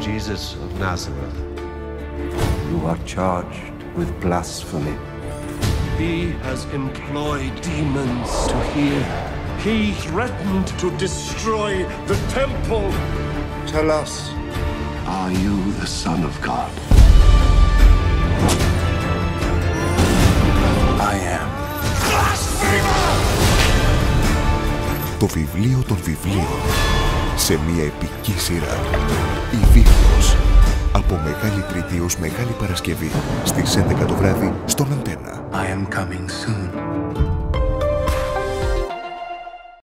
Jesus of Nazareth. You are charged with blasphemy. He has employed demons to heal. He threatened to destroy the temple. Tell us, Are you the Son of God? I am. Το βιβλίο των βιβλίων Σε μια επική σειρά. Η Βίβλος. Από Μεγάλη Τρίτη ως Μεγάλη Παρασκευή στις 11 το βράδυ στον Αντένα. I am coming soon.